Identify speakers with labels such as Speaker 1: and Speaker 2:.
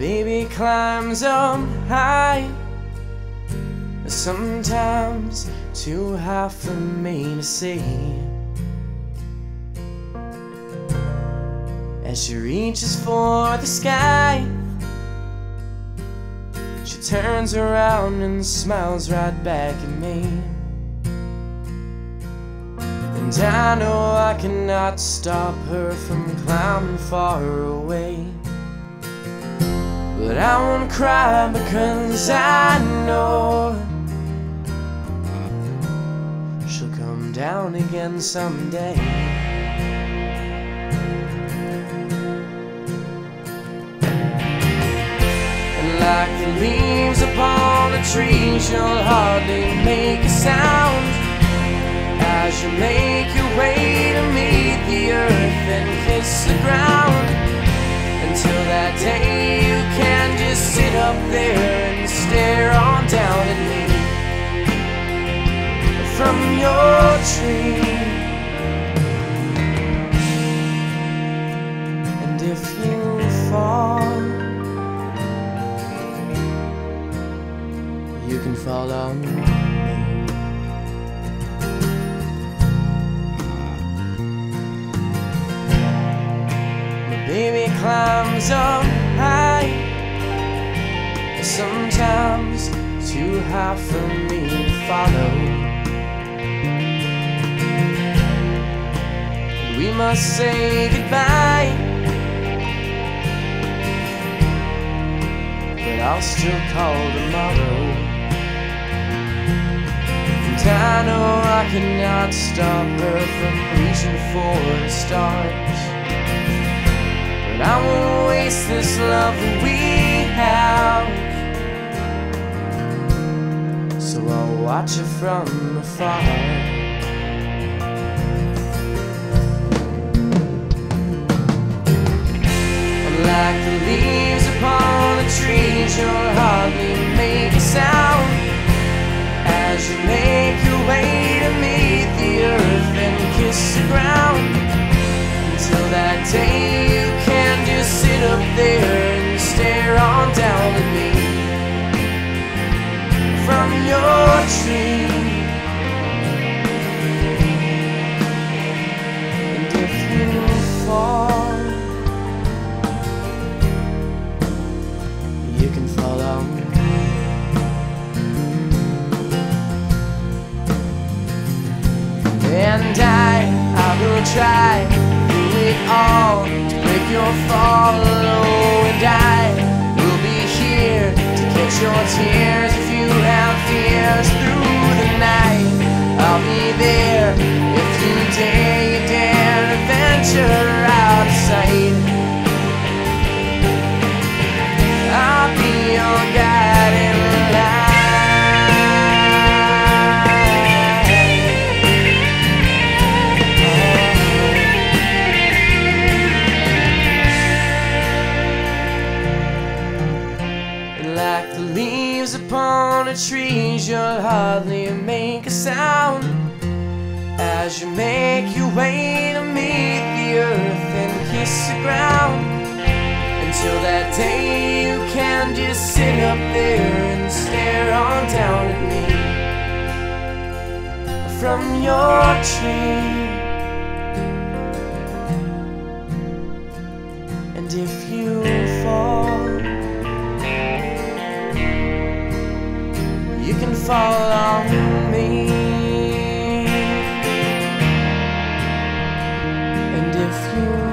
Speaker 1: baby climbs up high. Sometimes too high for me to see. As she reaches for the sky Turns around and smiles right back at me. And I know I cannot stop her from climbing far away. But I won't cry because I know She'll come down again someday like the leaves upon a tree. She'll hardly make a sound. As you make your way to meet the earth and kiss the ground. Until that day you can just sit up there and stare on down at me. From your tree fall on me. Baby climbs up high Sometimes too high for me to follow. We must say goodbye But I'll still call tomorrow I know I cannot stop her from reaching for the stars. But I won't waste this love that we have. So I'll watch her from afar. Like the leaves upon ground. Until that day you can just sit up there and stare on down at me. From your tree will try through it all to break your fall. And I will be here to catch your tears if you have fears through the night. I'll be there upon a tree, you'll hardly make a sound as you make your way to meet the earth and kiss the ground. Until that day, you can just sit up there and stare on down at me from your tree. And if fall on me. And if you